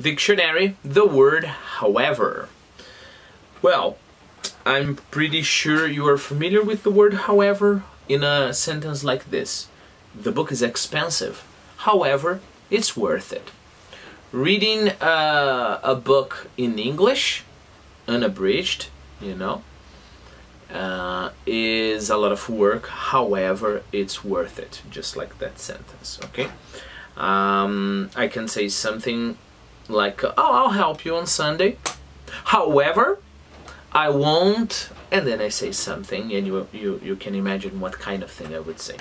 dictionary the word however. Well, I'm pretty sure you are familiar with the word however in a sentence like this. The book is expensive, however, it's worth it. Reading uh, a book in English, unabridged, you know, uh, is a lot of work, however, it's worth it, just like that sentence, okay? Um, I can say something like, oh, I'll help you on Sunday. However, I won't, and then I say something, and you, you, you can imagine what kind of thing I would say.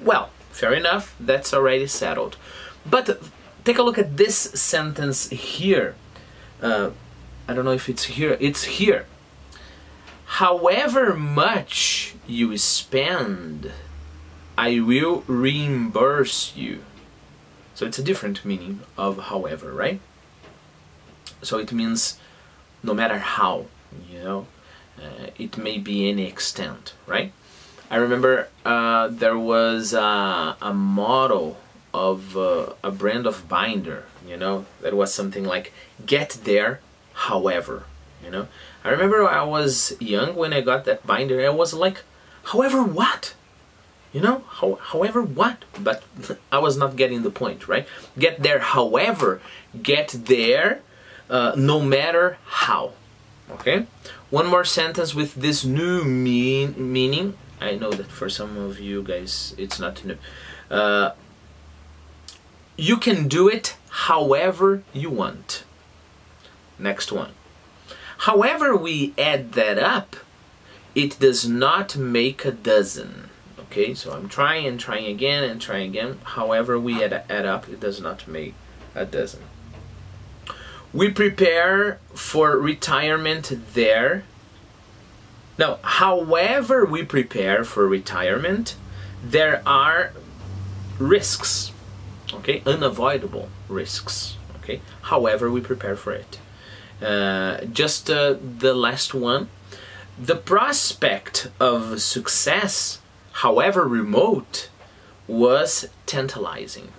Well, fair enough, that's already settled. But take a look at this sentence here. Uh, I don't know if it's here, it's here. However much you spend, I will reimburse you. So it's a different meaning of however, right? So it means no matter how, you know, uh, it may be any extent, right? I remember uh, there was a, a model of uh, a brand of binder, you know, that was something like get there, however, you know. I remember I was young when I got that binder, I was like, however what? You know, how, however what? But I was not getting the point, right? Get there, however, get there uh, no matter how. Okay? One more sentence with this new mean, meaning. I know that for some of you guys it's not new. Uh, you can do it however you want. Next one. However we add that up, it does not make a dozen. Okay, so I'm trying and trying again and trying again. However we add, add up, it does not make a dozen. We prepare for retirement there. Now, however we prepare for retirement, there are risks, okay, unavoidable risks, okay. However we prepare for it. Uh, just uh, the last one, the prospect of success, however remote, was tantalizing.